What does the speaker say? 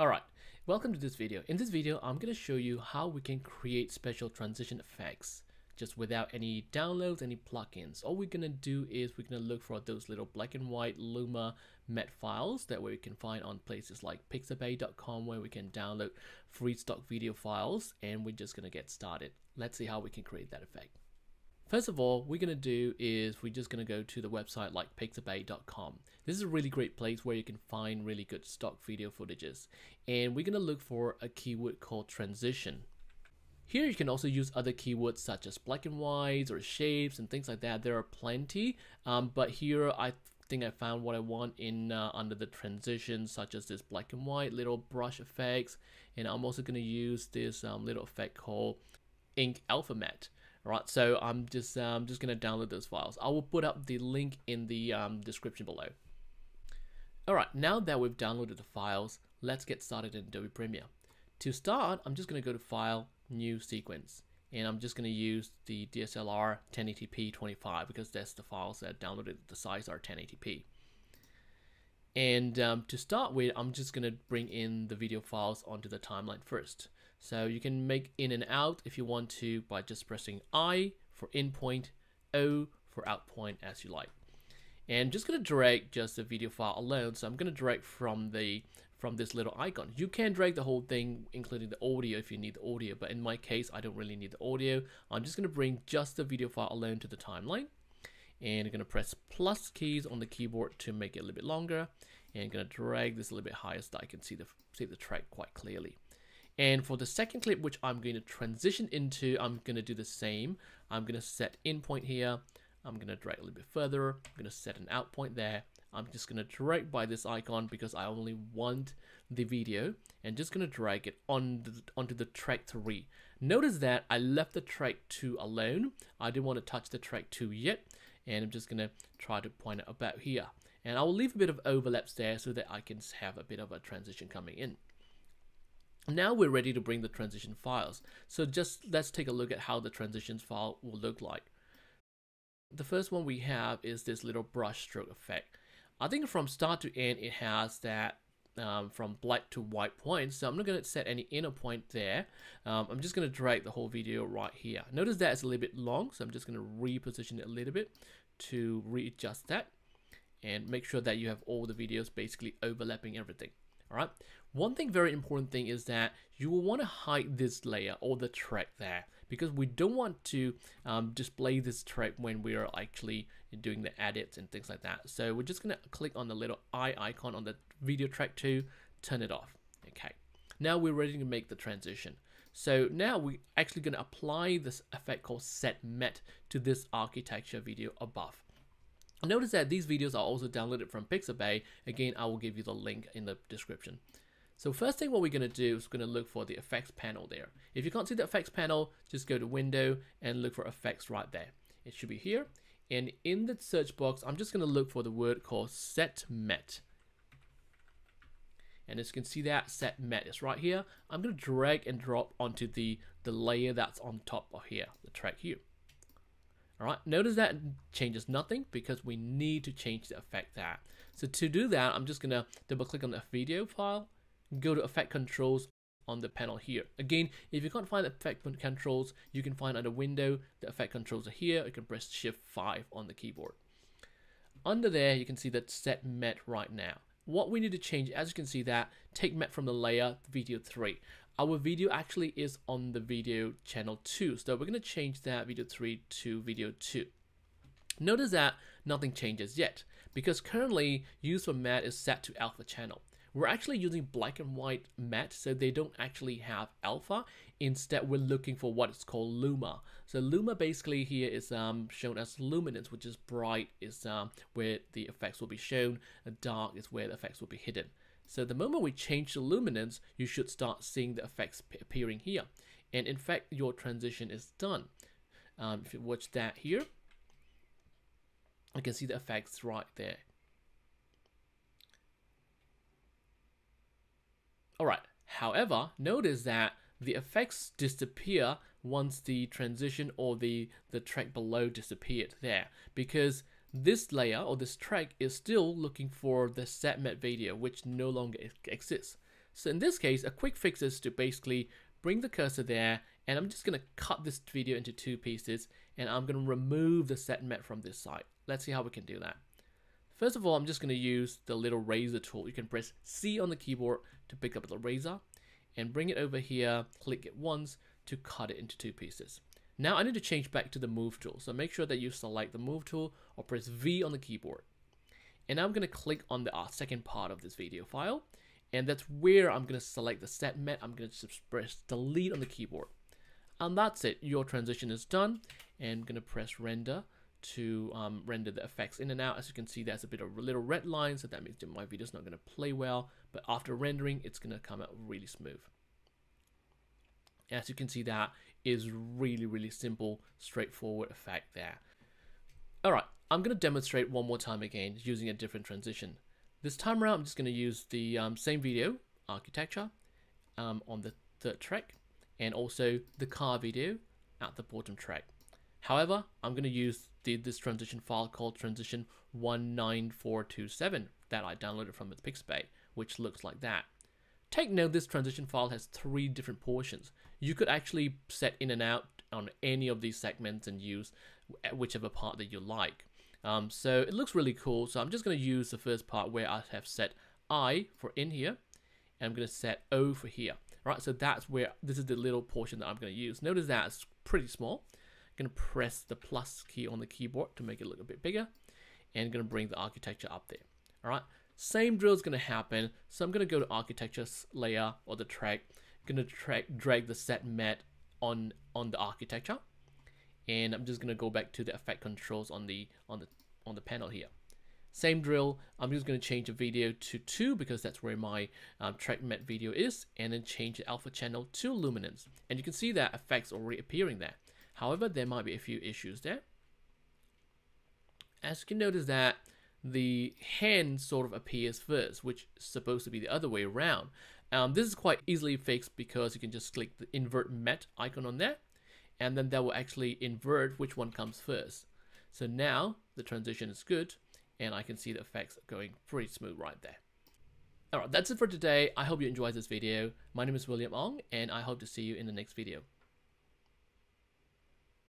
Alright, welcome to this video. In this video, I'm going to show you how we can create special transition effects just without any downloads, any plugins. All we're going to do is we're going to look for those little black and white Luma matte files that we can find on places like pixabay.com where we can download free stock video files and we're just going to get started. Let's see how we can create that effect. First of all, we're going to do is we're just going to go to the website like pixabay.com. This is a really great place where you can find really good stock video footages. And we're going to look for a keyword called transition. Here you can also use other keywords such as black and whites or shapes and things like that. There are plenty, um, but here I think I found what I want in uh, under the transition, such as this black and white little brush effects. And I'm also going to use this um, little effect called Ink Alpha Matte. Alright, so I'm just um, just going to download those files. I will put up the link in the um, description below. Alright, now that we've downloaded the files, let's get started in Adobe Premiere. To start, I'm just going to go to File, New Sequence. And I'm just going to use the DSLR 1080p 25 because that's the files that downloaded. The size are 1080p. And um, to start with, I'm just going to bring in the video files onto the timeline first. So you can make in and out if you want to by just pressing I for in point, O for out point as you like. And I'm just going to drag just the video file alone. So I'm going to drag from the from this little icon. You can drag the whole thing, including the audio if you need the audio, but in my case, I don't really need the audio. I'm just going to bring just the video file alone to the timeline. And I'm going to press plus keys on the keyboard to make it a little bit longer. And I'm going to drag this a little bit higher so that I can see the, see the track quite clearly. And for the second clip, which I'm going to transition into, I'm going to do the same. I'm going to set in point here. I'm going to drag a little bit further. I'm going to set an out point there. I'm just going to drag by this icon because I only want the video and just going to drag it on the, onto the track 3. Notice that I left the track 2 alone. I didn't want to touch the track 2 yet and I'm just going to try to point it about here. And I will leave a bit of overlaps there so that I can have a bit of a transition coming in. Now we're ready to bring the transition files. So just let's take a look at how the transitions file will look like. The first one we have is this little brush stroke effect. I think from start to end it has that um, from black to white points. So I'm not going to set any inner point there. Um, I'm just going to drag the whole video right here. Notice that it's a little bit long, so I'm just going to reposition it a little bit to readjust that and make sure that you have all the videos basically overlapping everything. All right. One thing, very important thing is that you will want to hide this layer or the track there because we don't want to um, display this track when we are actually doing the edits and things like that. So we're just going to click on the little eye icon on the video track to turn it off. Okay. Now we're ready to make the transition. So now we're actually going to apply this effect called set matte to this architecture video above. Notice that these videos are also downloaded from Pixabay. Again, I will give you the link in the description. So first thing what we're going to do is we're going to look for the effects panel there. If you can't see the effects panel, just go to window and look for effects right there. It should be here. And in the search box, I'm just going to look for the word called set matte. And as you can see that set matte is right here. I'm going to drag and drop onto the, the layer that's on top of here, the track here. Alright, notice that changes nothing because we need to change the effect there. So to do that, I'm just going to double click on the video file go to effect controls on the panel here. Again, if you can't find the effect controls, you can find under window, the effect controls are here. You can press shift 5 on the keyboard. Under there, you can see that set matte right now. What we need to change, as you can see that, take matte from the layer video 3. Our video actually is on the video channel 2, so we're going to change that video 3 to video 2. Notice that nothing changes yet, because currently use for matte is set to alpha channel. We're actually using black and white matte, so they don't actually have alpha. Instead, we're looking for what is called luma. So luma basically here is um, shown as luminance, which is bright is um, where the effects will be shown, and dark is where the effects will be hidden. So the moment we change the luminance, you should start seeing the effects appearing here. And in fact, your transition is done. Um, if you watch that here, you can see the effects right there. Alright, however, notice that the effects disappear once the transition or the, the track below disappeared there because this layer or this track is still looking for the set matte video which no longer exists. So in this case, a quick fix is to basically bring the cursor there, and I'm just gonna cut this video into two pieces, and I'm gonna remove the set matte from this side. Let's see how we can do that. First of all, I'm just gonna use the little razor tool. You can press C on the keyboard to pick up the razor, and bring it over here, click it once to cut it into two pieces. Now I need to change back to the move tool. So make sure that you select the move tool or press V on the keyboard. And I'm going to click on the uh, second part of this video file. And that's where I'm going to select the set matte. I'm going to press delete on the keyboard. And that's it. Your transition is done. And I'm going to press render to um, render the effects in and out. As you can see, there's a bit of a little red line. So that means that my video is not going to play well. But after rendering, it's going to come out really smooth. As you can see, that is really, really simple, straightforward effect there. All right, I'm going to demonstrate one more time again using a different transition. This time around, I'm just going to use the um, same video architecture um, on the third track and also the car video at the bottom track. However, I'm going to use the, this transition file called transition 19427 that I downloaded from the Pixabay, which looks like that. Take note this transition file has three different portions. You could actually set in and out on any of these segments and use whichever part that you like. Um, so it looks really cool. So I'm just going to use the first part where I have set I for in here. And I'm going to set O for here. All right, so that's where this is the little portion that I'm going to use. Notice that it's pretty small. To press the plus key on the keyboard to make it look a bit bigger. And going to bring the architecture up there. All right, same drill is going to happen. So I'm going to go to architecture layer or the track. Going to drag, the set matte on on the architecture. And I'm just going to go back to the effect controls on the on the on the panel here. Same drill, I'm just going to change the video to 2 because that's where my um, track matte video is and then change the alpha channel to luminance. And you can see that effects already appearing there. However, there might be a few issues there. As you can notice that the hand sort of appears first, which is supposed to be the other way around. Um, this is quite easily fixed because you can just click the invert matte icon on there, and then that will actually invert which one comes first. So now the transition is good, and I can see the effects going pretty smooth right there. Alright, that's it for today. I hope you enjoyed this video. My name is William Aung, and I hope to see you in the next video.